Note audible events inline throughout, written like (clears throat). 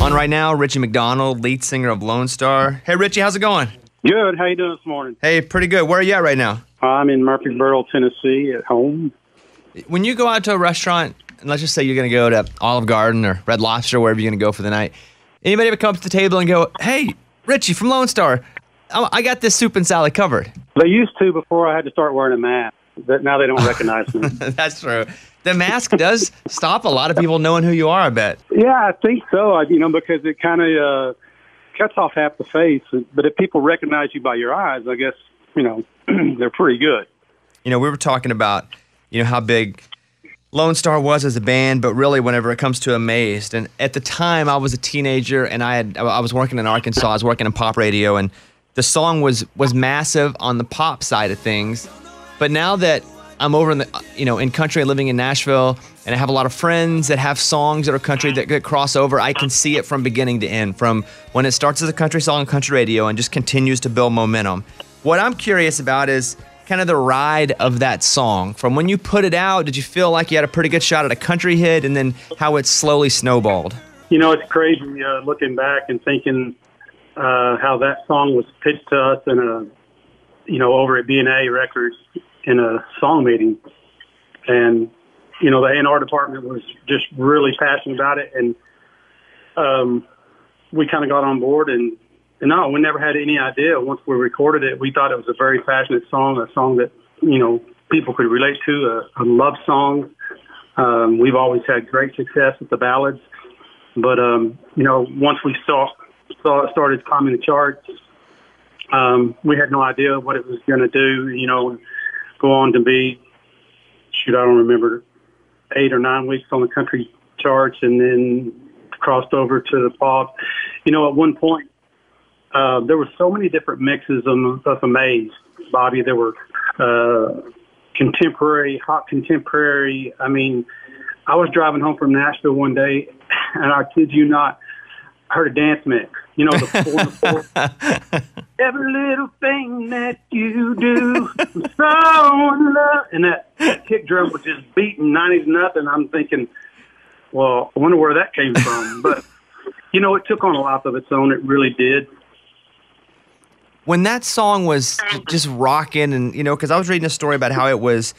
On right now, Richie McDonald, lead singer of Lonestar. Hey, Richie, how's it going? Good. How you doing this morning? Hey, pretty good. Where are you at right now? I'm in Murfreesboro, Tennessee, at home. When you go out to a restaurant, and let's just say you're going to go to Olive Garden or Red Lobster, wherever you're going to go for the night, anybody ever come up to the table and go, "Hey, Richie from Lonestar, I I got this soup and salad covered." They used to before I had to start wearing a mask. But now they don't (laughs) recognize me. That's true. The mask does stop a lot of people knowing who you are. I bet. Yeah, I think so. I- You know, because it kind of uh, cuts off half the face. But if people recognize you by your eyes, I guess you know (clears throat) they're pretty good. You know, we were talking about, you know, how big Lonestar was as a band, but really, whenever it comes to Amazed, and at the time, I was a teenager, and I had I was working in Arkansas. I was working in pop radio, and the song was was massive on the pop side of things. But now that I'm over in the, you know, in country, living in Nashville, and I have a lot of friends that have songs that are country that, that cross over. I can see it from beginning to end, from when it starts as a country song on country radio and just continues to build momentum. What I'm curious about is kind of the ride of that song. From when you put it out, did you feel like you had a pretty good shot at a country hit, and then how it slowly snowballed? You know, it's crazy uh, looking back and thinking uh, how that song was pitched to us in a, you know, over at BNA Records in a song meeting, and you know the A&R department was just really passionate about it, and um, we kind of got on board and. And no, we never had any idea. Once we recorded it, we thought it was a very passionate song, a song that you know people could relate to, a, a love song. Um, we've always had great success with the ballads, but um, you know, once we saw saw it started climbing the charts, um, we had no idea what it was going to do. You know, go on to be shoot, I don't remember eight or nine weeks on the country charts, and then crossed over to the pop. You know, at one point, uh, there were so many different mixes of, of Amaze, Bobby. There were uh, contemporary, hot contemporary. I mean, I was driving home from Nashville one day, and I kid you not, heard a dance mix. You know, the four, the four. (laughs) Every little thing that you do, I'm so in love. And that, kick drum was just beating 90s nothing. I'm thinking, well, I wonder where that came from. But, you know, it took on a life of its own. It really did. when that song was just rocking and you know because i was reading a story about how it was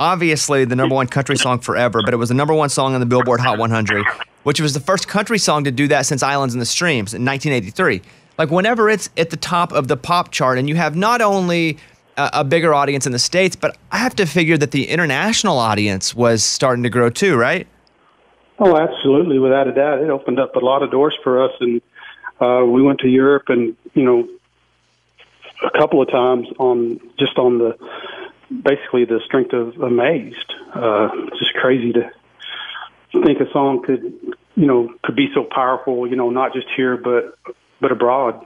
obviously the number one country song forever but it was the number one song on the billboard hot 100 which was the first country song to do that since islands in the streams in 1983 like whenever it's at the top of the pop chart and you have not only a, a bigger audience in the states but i have to figure that the international audience was starting to grow too right Oh, absolutely, without a doubt. It opened up a lot of doors for us, and uh, we went to Europe, and you know, a couple of times on just on the basically the strength of Amazed. Uh, just crazy to think a song could, you know, could be so powerful. You know, not just here, but but abroad.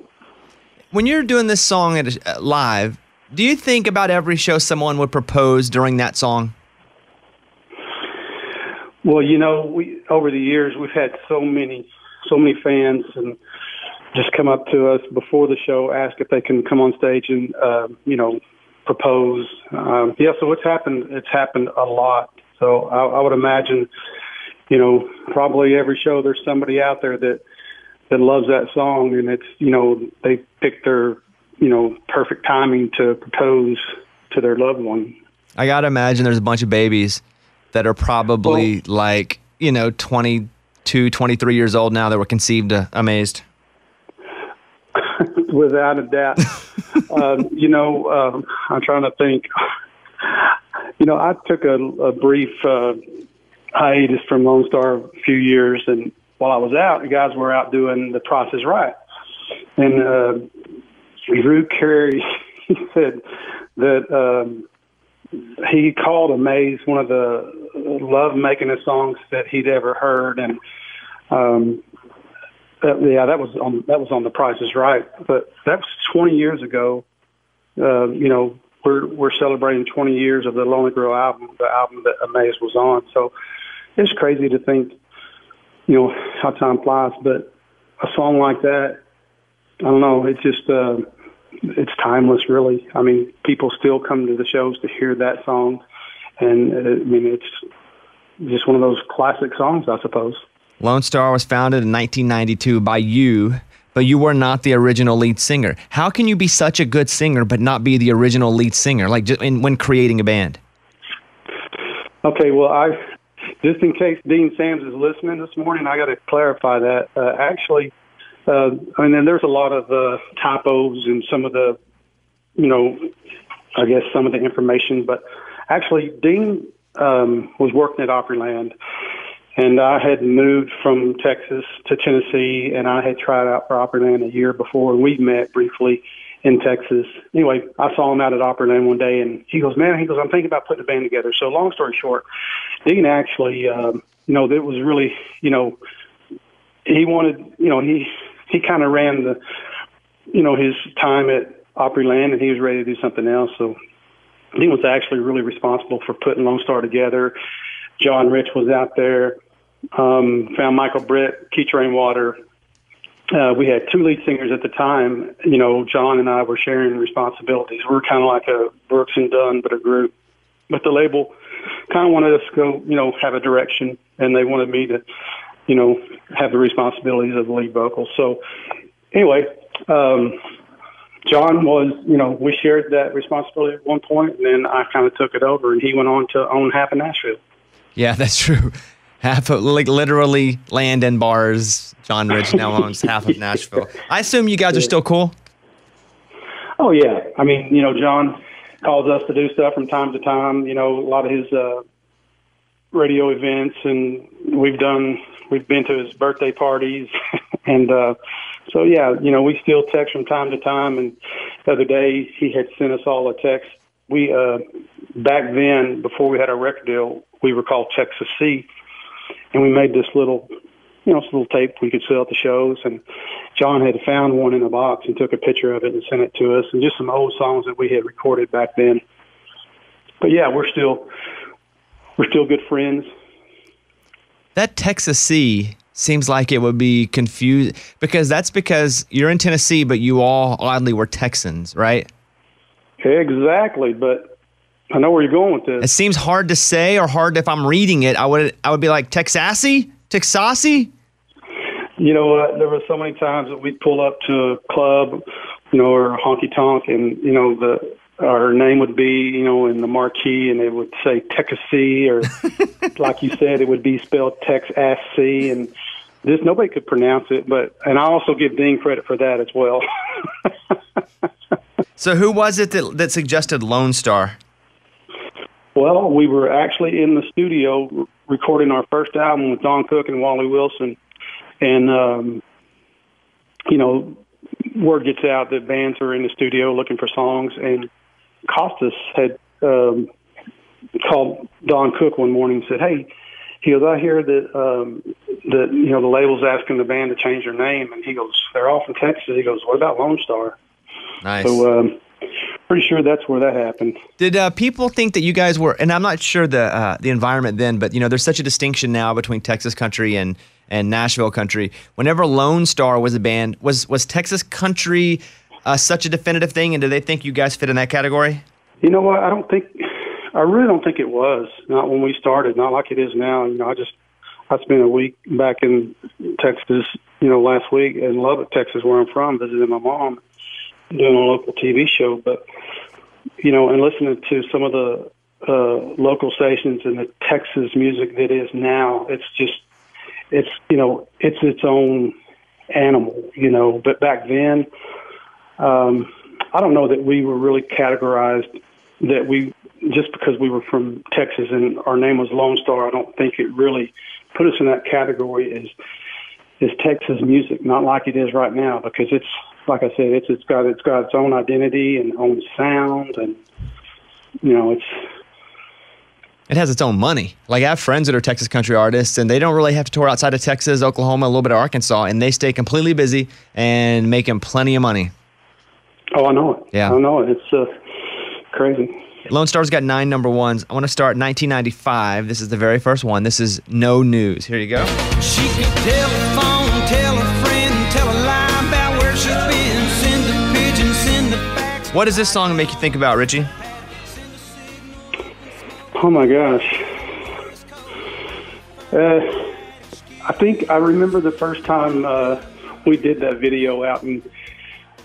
when you're doing this song at uh, live do you think about every show someone would propose during that song Well, you know, we over the years we've had so many, so many fans, and just come up to us before the show, ask if they can come on stage and, uh, you know, propose. Um, yeah, so it's happened. It's happened a lot. So I, I would imagine, you know, probably every show there's somebody out there that that loves that song, and it's you know they pick their you know perfect timing to propose to their loved one. I gotta imagine there's a bunch of babies that are probably like, you know, 22, 23 years old now that were conceived uh, amazed. (laughs) without a doubt. (laughs) um, you know, um, I'm trying to think. You know, I took a, a brief uh, hiatus from Lonestar a few years, and while I was out, the guys were out doing the Price is Right, and uh, Drew Carey (laughs) he said that um, he called Amaze one of the love making songs that he'd ever heard, and um, that, yeah, that was on that was on The Price is Right, but that was 20 years ago. Uh, you know, we're we're celebrating 20 years of the Lonely Grill album, the album that Amaze was on. So it's crazy to think, you know, how time flies. But a song like that, I don't know. It's just uh, it's timeless, really. I mean, people still come to the shows to hear that song, and uh, I mean, it's just one of those classic songs, I suppose. Lonestar was founded in 1992 by you, but you were not the original lead singer. How can you be such a good singer but not be the original lead singer, like just in, when creating a band? Okay, well, I just in case Dean Sams is listening this morning, I got to clarify that. Uh, actually, uh, I mean, there's a lot of uh, typos in some of the, you know, I guess some of the information, but actually, Dean um, was working at Opryland, and I had moved from Texas to Tennessee, and I had tried out for Opryland a year before, and we met briefly in Texas. Anyway, I saw him out at Opryland one day, and he goes, "Man," he goes, "I'm thinking about putting a band together." So, long story short, Dean actually, um, you know, it was really, you know, he wanted, you know, he he kind of ran the, you know, his time at Opryland, and he was ready to do something else. So, Dean was actually really responsible for putting Lonestar together. John Rich was out there. Um, found Michael Britt, Keith Rainwater, uh, we had two lead singers at the time. You know, John and I were sharing responsibilities. We were kind of like a Brooks and Dunn, but a group. But the label kind of wanted us to go, you know, have a direction, and they wanted me to, you know, have the responsibilities of the lead vocals. So, anyway, um, John was, you know, we shared that responsibility at one point, and then I kind of took it over, and he went on to own half of Nashville. Yeah, (laughs) that's true. Half of, like literally land and bars John Rich now (laughs) owns half of Nashville. I assume you guys are still cool. Oh yeah, I mean, you know, John calls us to do stuff from time to time. You know, a lot of his uh, radio events, and we've done, we've been to his birthday parties, (laughs) and uh, so yeah, you know, we still text from time to time. And the other day, he had sent us all a text. We uh, back then, before we had our record deal, we were called Texas C, and we made this little you know, little tape we could sell at the shows. And John had found one in a box and took a picture of it and sent it to us, and just some old songs that we had recorded back then. But yeah, we're still we're still good friends. That Texassee seems like it would be confused because that's because you're in Tennessee, but you all oddly were Texans, right? Exactly, but I know where you're going with this. It seems hard to say or hard if I'm reading it. I would I would be like Texasi, Texasi. You know what? There were so many times that we'd pull up to a club, you know, or a honky tonk, and you know the our name would be, you know, in the marquee, and they would say Texas or (laughs) like you said, it would be spelled Tex S C, and this nobody could pronounce it. But and I also give Dean credit for that as well. (laughs) so who was it that that suggested Lonestar? Well, we were actually in the studio recording our first album with Don Cook and Wally Wilson and um, you know, word gets out that bands are in the studio looking for songs, and Kostas had um, called Don Cook one morning and said, "Hey." He goes, I hear that um, that you know the label's asking the band to change their name, and he goes, they're all from Texas. He goes, what about Lonestar? Nice. So um, pretty sure that's where that happened. Did uh, people think that you guys were? And I'm not sure the uh, the environment then, but you know, there's such a distinction now between Texas country and and Nashville country. Whenever Lonestar was a band, was was Texas country uh, such a definitive thing, and do they think you guys fit in that category? You know what? I don't think. I really don't think it was. Not when we started. Not like it is now. You know, I just I spent a week back in Texas. You know, last week in Lubbock, Texas, where I'm from, visiting my mom, doing a local TV show. But you know, and listening to some of the uh, local stations and the Texas music that is now, it's just it's you know it's its own animal, you know. But back then, um, I don't know that we were really categorized that we just because we were from Texas and our name was Lonestar. I don't think it really put us in that category as is Texas music, not like it is right now, because it's like I said, it's it's got it's got its own identity and own sound, and you know it's it has its own money. Like I have friends that are Texas country artists, and they don't really have to tour outside of Texas, Oklahoma, a little bit of Arkansas, and they stay completely busy and making plenty of money. Oh, I know it. Yeah, I know it. It's uh, crazy. Lone Star's got nine number ones. I want to start 1995. This is the very first one. This is No News. Here you go. What does this song make you think about, Richie? Oh my gosh. Uh, I think I remember the first time uh, we did that video out in,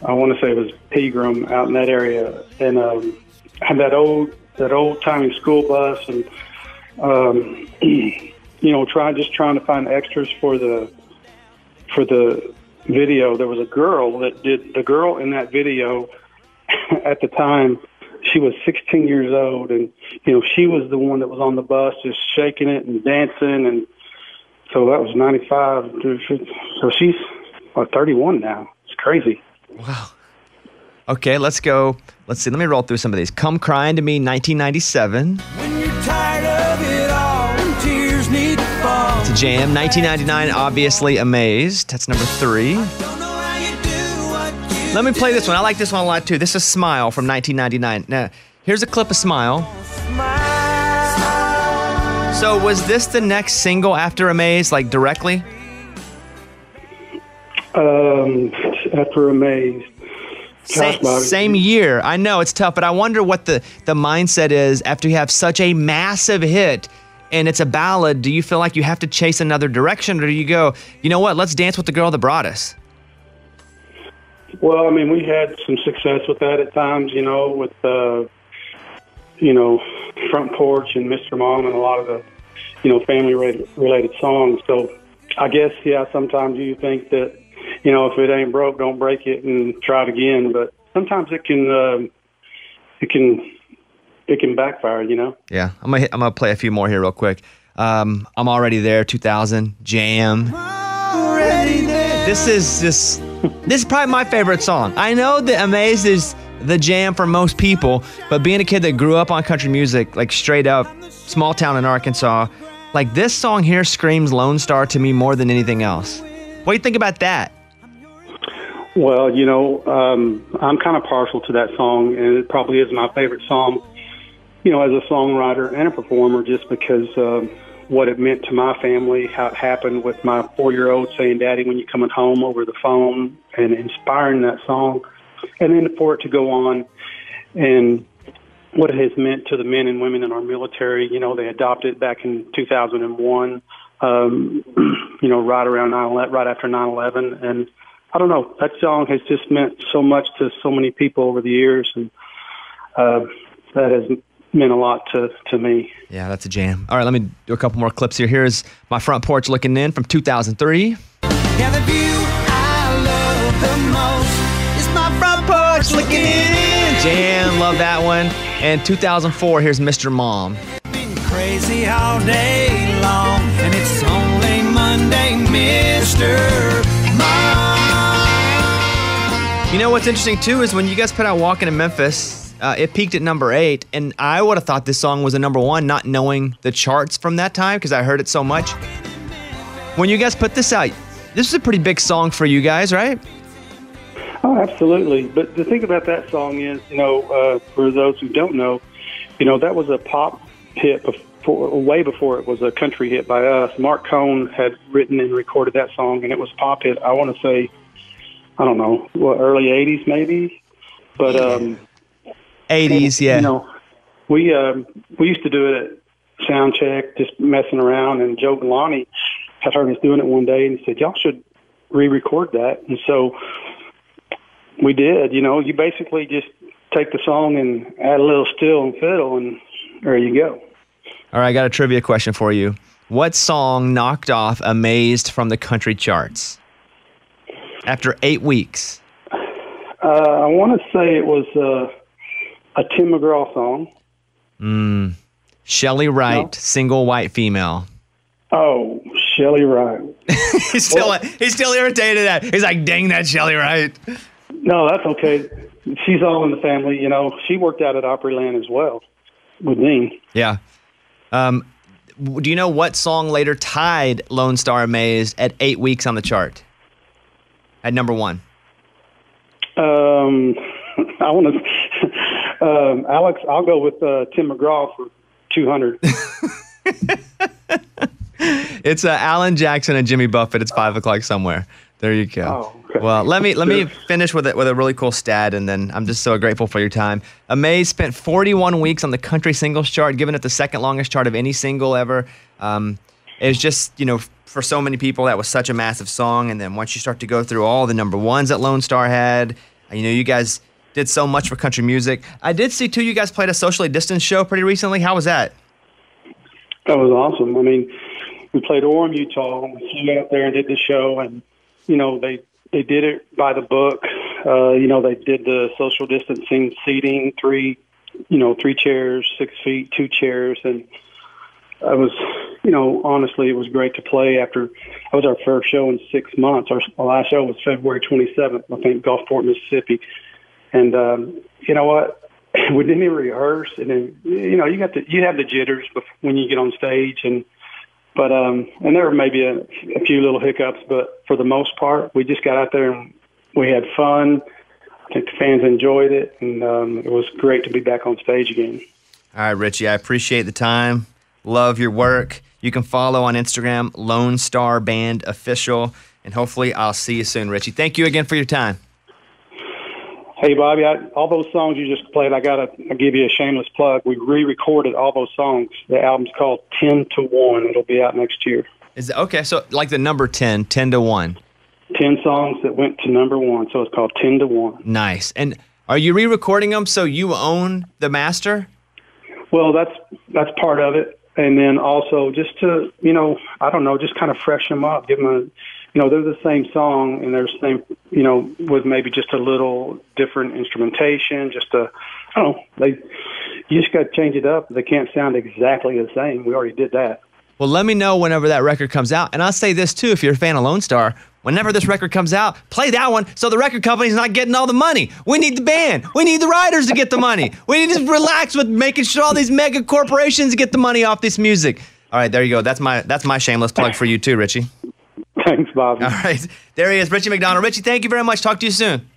I want to say it was Pegram out in that area, and um, had that old that old timey school bus, and um, (clears throat) you know, trying just trying to find extras for the for the video. There was a girl that did the girl in that video (laughs) at the time. She was 16 years old, and you know, she was the one that was on the bus, just shaking it and dancing, and so that was 95. So she's uh, 31 now. It's crazy. Wow. Okay, let's go. Let's see. Let me roll through some of these. Come Crying to Me, 1997. When you're tired of it all and tears need to fall. It's a jam. 1999, obviously Amazed. That's number three. Let me play this one. I like this one a lot too. This is Smile from 1999. Now, here's a clip of Smile. So, was this the next single after Amaze, like directly? Um, after Amaze. Same, same year. I know it's tough, but I wonder what the, the mindset is after you have such a massive hit and it's a ballad. Do you feel like you have to chase another direction or do you go, you know what, let's dance with the girl that brought us? Well, I mean, we had some success with that at times, you know, with, uh, you know, Front Porch and Mr. Mom and a lot of the, you know, family related songs. So I guess, yeah, sometimes you think that, you know, if it ain't broke, don't break it and try it again. But sometimes it can, um, it can, it can backfire, you know? Yeah, I'm gonna hit, I'm gonna play a few more here real quick. Um, I'm already there. 2000 Jam. Already there. This is just this is probably my favorite song. I know that Amaze is the jam for most people, but being a kid that grew up on country music, like straight up small town in Arkansas, like this song here screams Lonestar to me more than anything else. What do you think about that? Well, you know, um, I'm kind of partial to that song, and it probably is my favorite song. You know, as a songwriter and a performer, just because um, what it meant to my family, how it happened with my four-year-old saying "Daddy, when you coming home?" over the phone, and inspiring that song, and then for it to go on, and what it has meant to the men and women in our military. You know, they adopted it back in 2001. Um, (clears throat) you know, right around 9 right after 9/11, and I don't know. That song has just meant so much to so many people over the years, and uh, that has meant a lot to to me. Yeah, that's a jam. All right, let me do a couple more clips here. Here's my front porch looking in from 2003. Yeah, the view I love the most is my front porch looking in. Jam, love that one. And 2004, here's Mr. Mom. Been crazy all day long, and it's only Monday, Mister Mom. You know what's interesting too is when you guys put out Walking in Memphis, uh, it peaked at number eight, and I would have thought this song was a number one, not knowing the charts from that time because I heard it so much. When you guys put this out, this is a pretty big song for you guys, right? Oh, absolutely. But the thing about that song is, you know, uh, for those who don't know, you know, that was a pop hit before, way before it was a country hit by us. Marc Cohn had written and recorded that song, and it was pop hit. I want to say, I don't know, what, early '80s maybe. But um, 80s, yeah. you know, we um, we used to do it at sound check, just messing around. And Joe Galante had heard us doing it one day, and he said, "Y'all should re-record that." And so we did. You know, you basically just take the song and add a little steel and fiddle, and there you go. All right, I got a trivia question for you. What song knocked off Amazed from the country charts after eight weeks? Uh, I want to say it was uh, a Tim McGraw song. Chely Wright, No. single white female. Oh, Chely Wright. (laughs) He's still he's still irritated at. He's like, dang that Chely Wright. No, that's okay. She's all in the family. You know, she worked out at Opryland as well with me. Yeah. Um, do you know what song later tied Lonestar Amazed at eight weeks on the chart? At number one. Um, (laughs) I want to, um, Alex. I'll go with uh, Tim McGraw for two hundred. (laughs) It's uh, Alan Jackson and Jimmy Buffett. It's five o'clock somewhere. There you go. Oh, okay. Well, let me let me finish with it with a really cool stat, and then I'm just so grateful for your time. Amaze spent 41 weeks on the country singles chart, giving it the second longest chart of any single ever. Um, it was just you know for so many people that was such a massive song, and then once you start to go through all the number ones that Lonestar had, you know you guys did so much for country music. I did see too you guys played a socially distanced show pretty recently. How was that? That was awesome. I mean, we played Orem, Utah. And We flew out there and did the show, and you know they they did it by the book. Uh, you know they did the social distancing seating, three, you know, three chairs, six feet, two chairs, and I was, you know, honestly, it was great to play. After that was our first show in six months. Our, last show was February 27th, I think, Gulfport, Mississippi, and um, you know what? We didn't even rehearse, and then you know you got the you have the jitters when you get on stage, and but um, and there were maybe a, a few little hiccups, but for the most part, we just got out there and we had fun. I think the fans enjoyed it, and um, it was great to be back on stage again. All right, Richie, I appreciate the time. Love your work. You can follow on Instagram, Lonestar Band Official, and hopefully I'll see you soon, Richie. Thank you again for your time. Hey, Bobby, I, all those songs you just played, I got to give you a shameless plug. We re-recorded all those songs. The album's called 10 to 1. It'll be out next year. Is it, okay, so like the number 10, 10 to 1. 10 songs that went to number 1, so it's called 10 to 1. Nice. And are you re-recording them so you own the master? Well, that's that's part of it. And then also just to, you know, I don't know, just kind of freshen them up, give them a you know, they're the same song and they're the same, you know, with maybe just a little different instrumentation, just a, I don't know, they, you just got to change it up. They can't sound exactly the same. We already did that. Well, let me know whenever that record comes out. And I'll say this too, if you're a fan of Lonestar, whenever this record comes out, play that one so the record company's not getting all the money. We need the band. We need the writers to get the money. We need to relax with making sure all these mega corporations get the money off this music. All right, there you go. That's my that's my shameless plug for you too, Richie. Thanks, Bobby. All right. There he is, Richie McDonald. Richie, thank you very much. Talk to you soon.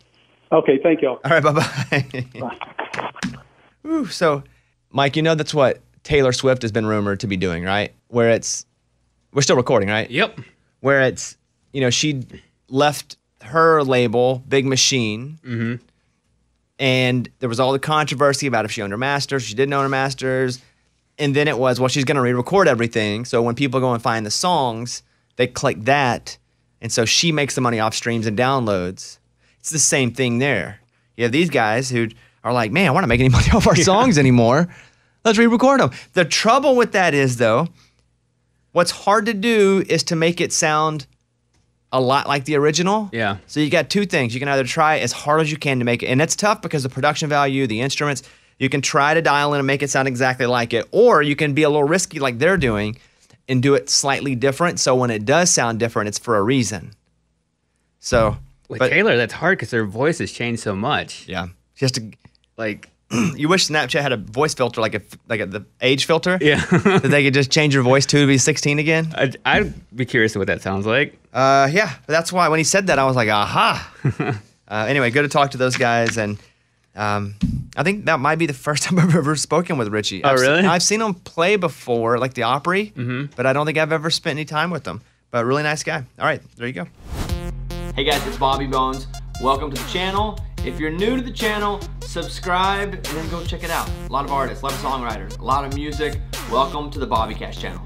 Okay, thank you. All right, bye-bye. bye. (laughs) so, Mike, you know that's what Taylor Swift has been rumored to be doing, right? Where it's, we're still recording, right? Yep. Where it's, you know, she left her label, Big Machine, mm-hmm. and there was all the controversy about if she owned her masters, she didn't own her masters, and then it was, well, she's going to re-record everything. So when people go and find the songs, they click that, and so she makes the money off streams and downloads. It's the same thing there. You have these guys who are like, man, I want to make any (laughs) money off our yeah. songs anymore. Let's re-record them. The trouble with that is though, what's hard to do is to make it sound a lot like the original. Yeah. So you got two things. You can either try as hard as you can to make it, and it's tough because the production value, the instruments, you can try to dial in and make it sound exactly like it, or you can be a little risky like they're doing and do it slightly different. So when it does sound different, it's for a reason. So with but, Taylor, that's hard because her voice has changed so much. Yeah, she has to like. (clears throat) you wish Snapchat had a voice filter like a like a, the age filter. Yeah, (laughs) that they could just change your voice to to be 16 again. I'd, I'd be curious what that sounds like. Uh, yeah, that's why when he said that, I was like, aha. (laughs) uh, anyway, good to talk to those guys and um, I think that might be the (laughs) first time I've ever spoken with Richie. Oh, I've really? Seen, I've seen him play before, like the Opry, mm-hmm. but I don't think I've ever spent any time with him. But really nice guy. All right, there you go. Hey guys, it's Bobby Bones. Welcome to the channel. If you're new to the channel, subscribe and then go check it out. A lot of artists, a lot of songwriters, a lot of music. Welcome to the BobbyCast channel.